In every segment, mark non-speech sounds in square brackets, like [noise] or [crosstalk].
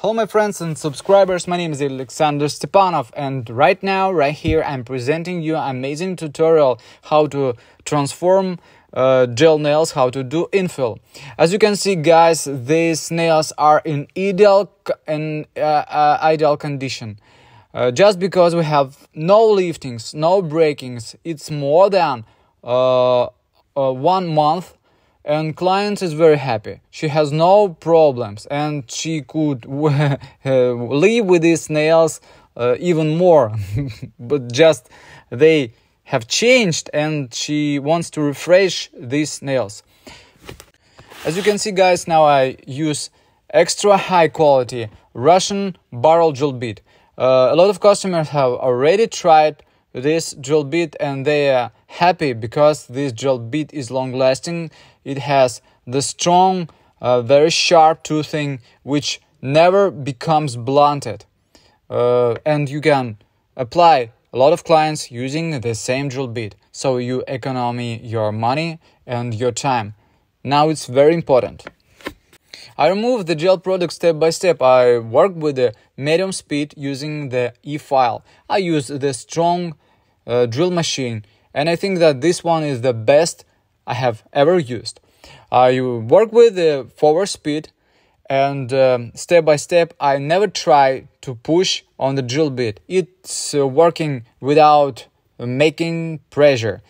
Hello, my friends and subscribers. My name is Alexander Stepanov, and right now, right here, I'm presenting you an amazing tutorial how to transform uh, gel nails, how to do infill. As you can see, guys, these nails are in ideal in uh, uh, ideal condition. Uh, just because we have no liftings, no breakings, it's more than uh, uh, one month and client is very happy. She has no problems and she could [laughs] live with these nails uh, even more, [laughs] but just they have changed and she wants to refresh these nails. As you can see guys, now I use extra high quality Russian barrel drill bit. Uh, a lot of customers have already tried this drill bit and they are happy because this drill bit is long lasting it has the strong uh, very sharp toothing which never becomes blunted uh, and you can apply a lot of clients using the same drill bit so you economy your money and your time now it's very important I remove the gel product step by step. I work with the medium speed using the e-file. I use the strong uh, drill machine and I think that this one is the best I have ever used. I work with the forward speed and um, step by step I never try to push on the drill bit. It's uh, working without making pressure.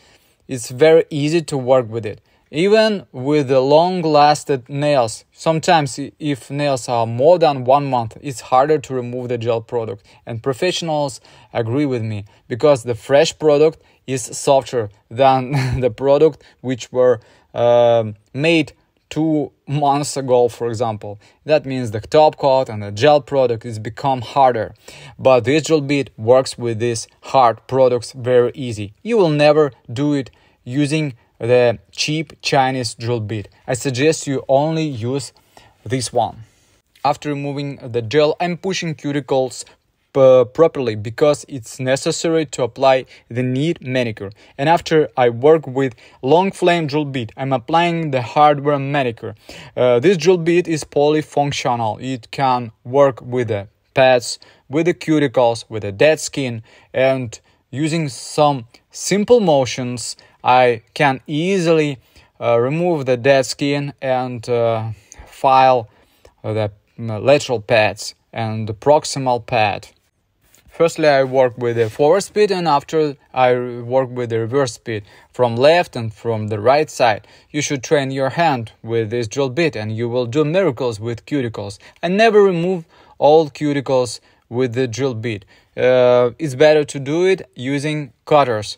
It's very easy to work with it. Even with the long lasted nails, sometimes if nails are more than one month, it's harder to remove the gel product. And professionals agree with me because the fresh product is softer than [laughs] the product which were uh, made two months ago, for example. That means the top coat and the gel product is become harder. But this gel bit works with these hard products very easy. You will never do it using the cheap Chinese drill bit. I suggest you only use this one. After removing the gel, I'm pushing cuticles properly because it's necessary to apply the neat manicure. And after I work with long flame drill bit, I'm applying the hardware manicure. Uh, this drill bit is polyfunctional. It can work with the pads, with the cuticles, with the dead skin, and using some simple motions, I can easily uh, remove the dead skin and uh, file the uh, lateral pads and the proximal pad. Firstly, I work with the forward speed and after I work with the reverse speed from left and from the right side. You should train your hand with this drill bit and you will do miracles with cuticles. I never remove all cuticles with the drill bit. Uh, it's better to do it using cutters.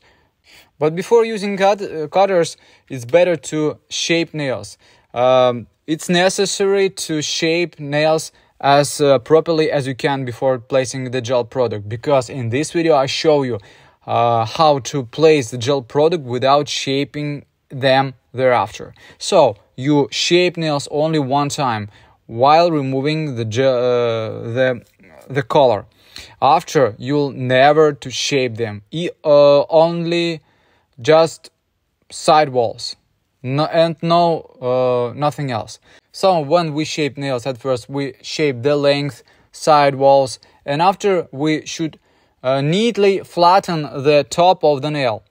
But before using cut, uh, cutters, it's better to shape nails. Um, it's necessary to shape nails as uh, properly as you can before placing the gel product because in this video I show you uh, how to place the gel product without shaping them thereafter. So you shape nails only one time while removing the uh, the the color. After you'll never to shape them. E uh, only just side walls no, and no uh, nothing else. So when we shape nails at first we shape the length side walls and after we should uh, neatly flatten the top of the nail.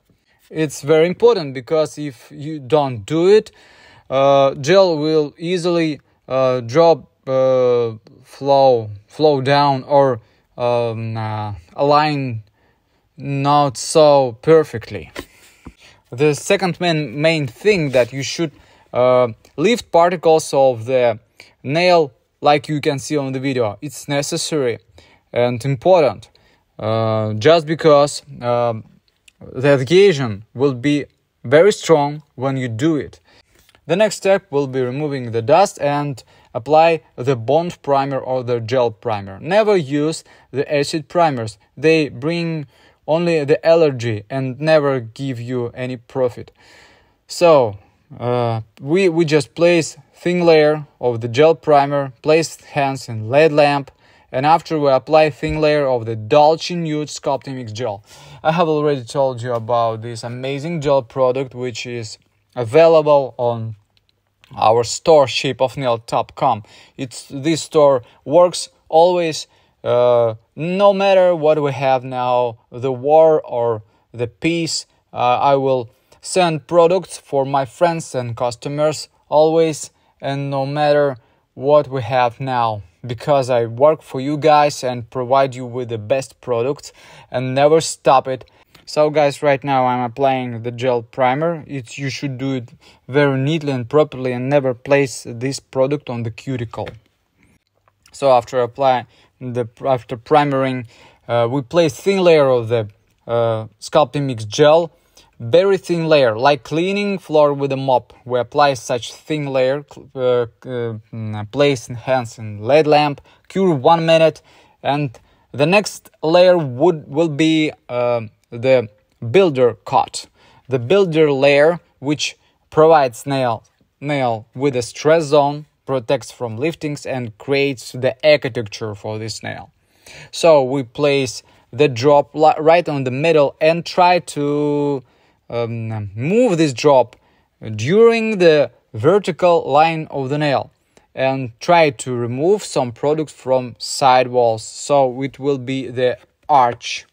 It's very important because if you don't do it uh, gel will easily uh, drop uh, flow flow down or um, uh, align not so perfectly the second main, main thing that you should uh, lift particles of the nail like you can see on the video. It's necessary and important uh, just because uh, the adhesion will be very strong when you do it. The next step will be removing the dust and apply the bond primer or the gel primer. Never use the acid primers. They bring only the allergy and never give you any profit. So uh, we, we just place thin layer of the gel primer, place hands in LED lamp, and after we apply thin layer of the Dolce Nude Sculpting Mix Gel. I have already told you about this amazing gel product which is available on our store shapeofnail.com. It's this store works always uh, no matter what we have now the war or the peace uh, i will send products for my friends and customers always and no matter what we have now because I work for you guys and provide you with the best products and never stop it. So guys, right now I'm applying the gel primer. It's you should do it very neatly and properly and never place this product on the cuticle. So after applying the after primering, uh, we place thin layer of the uh, sculpting mix gel very thin layer, like cleaning floor with a mop. We apply such thin layer, uh, uh, mm, place hands in LED lamp, cure one minute, and the next layer would will be uh, the builder coat. The builder layer, which provides nail nail with a stress zone, protects from liftings, and creates the architecture for this nail. So we place the drop right on the middle and try to um, move this drop during the vertical line of the nail and try to remove some products from side walls so it will be the arch.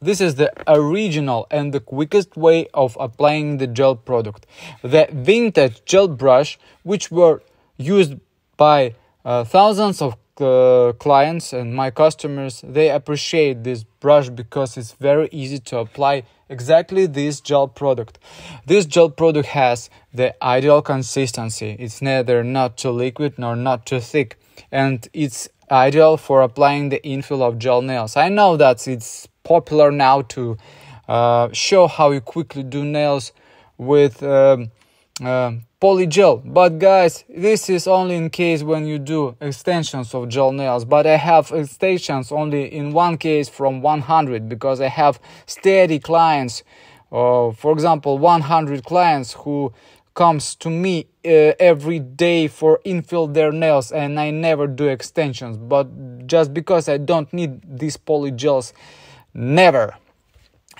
This is the original and the quickest way of applying the gel product. The vintage gel brush, which were used by uh, thousands of uh, clients and my customers, they appreciate this brush because it's very easy to apply exactly this gel product. This gel product has the ideal consistency. It's neither not too liquid nor not too thick, and it's ideal for applying the infill of gel nails. I know that it's popular now to uh, show how you quickly do nails with um, uh, polygel but guys this is only in case when you do extensions of gel nails. But i have extensions only in one case from 100 because i have steady clients uh, for example 100 clients who comes to me uh, every day for infill their nails and i never do extensions. But just because i don't need these polygels never.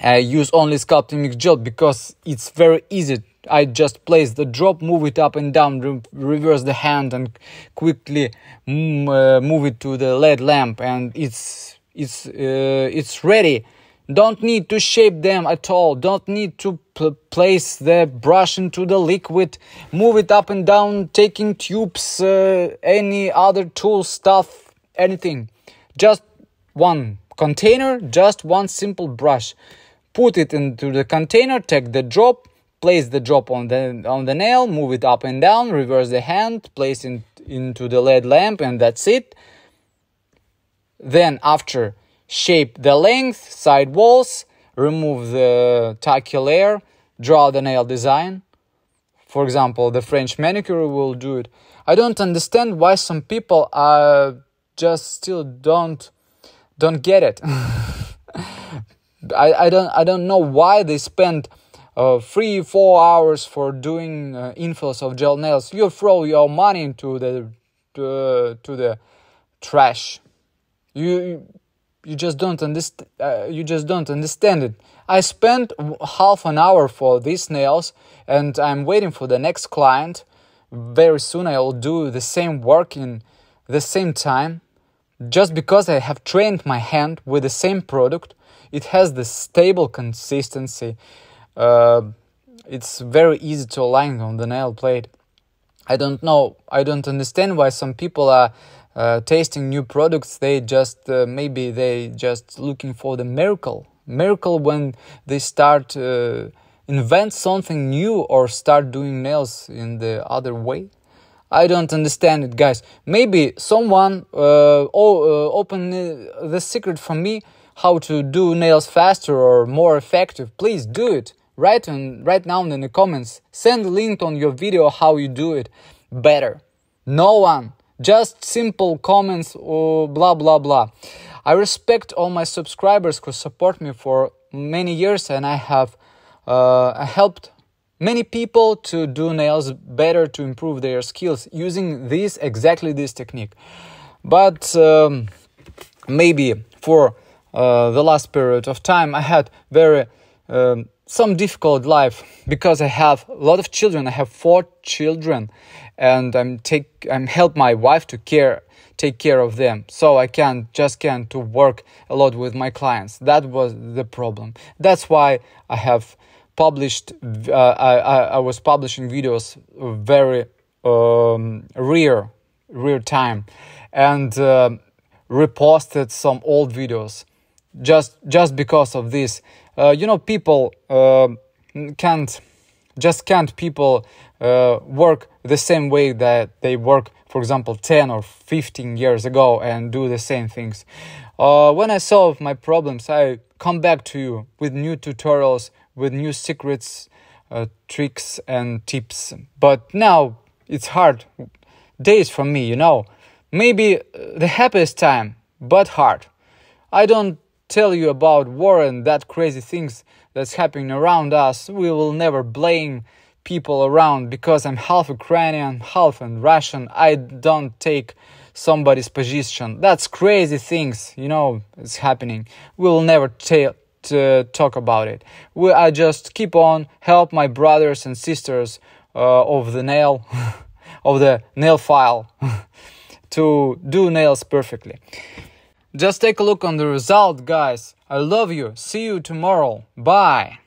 I use only sculpting mix gel because it's very easy I just place the drop, move it up and down, re reverse the hand, and quickly mm, uh, move it to the LED lamp, and it's it's uh, it's ready. Don't need to shape them at all. Don't need to place the brush into the liquid, move it up and down, taking tubes, uh, any other tool stuff, anything. Just one container, just one simple brush. Put it into the container, take the drop place the drop on the on the nail move it up and down reverse the hand place it into the led lamp and that's it. Then after shape the length side walls remove the tacky layer draw the nail design. For example the french manicure will do it. I don't understand why some people are just still don't don't get it. [laughs] I, I don't i don't know why they spend uh, three four hours for doing uh, infills of gel nails. You throw your money into the uh, to the trash. You you just don't understand uh, you just don't understand it. I spent half an hour for these nails and i'm waiting for the next client. Very soon i will do the same work in the same time. Just because i have trained my hand with the same product it has the stable consistency uh, it's very easy to align on the nail plate. I don't know, I don't understand why some people are uh, tasting new products. They just uh, maybe they just looking for the miracle, miracle when they start uh, invent something new or start doing nails in the other way. I don't understand it, guys. Maybe someone uh, uh open the secret for me how to do nails faster or more effective. Please do it write on right now in the comments. Send link on your video how you do it better. No one. Just simple comments or blah blah blah. I respect all my subscribers who support me for many years and i have uh, helped many people to do nails better to improve their skills using this exactly this technique. But um, maybe for uh, the last period of time i had very um, some difficult life because I have a lot of children. I have four children, and I'm take I'm help my wife to care take care of them. So I can't just can't to work a lot with my clients. That was the problem. That's why I have published. Uh, I, I was publishing videos very um, rare real time, and uh, reposted some old videos just just because of this. Uh, you know, people uh, can't just can't people uh, work the same way that they work for example 10 or 15 years ago and do the same things. Uh, when i solve my problems i come back to you with new tutorials with new secrets uh, tricks and tips. But now it's hard days for me you know. Maybe the happiest time but hard. I don't tell you about war and that crazy things that's happening around us we will never blame people around because I'm half Ukrainian, half and Russian. I don't take somebody's position. That's crazy things, you know, it's happening. We'll never tell to talk about it. We, I just keep on help my brothers and sisters uh, of the nail, [laughs] of the nail file, [laughs] to do nails perfectly. Just take a look on the result, guys. I love you. See you tomorrow. Bye.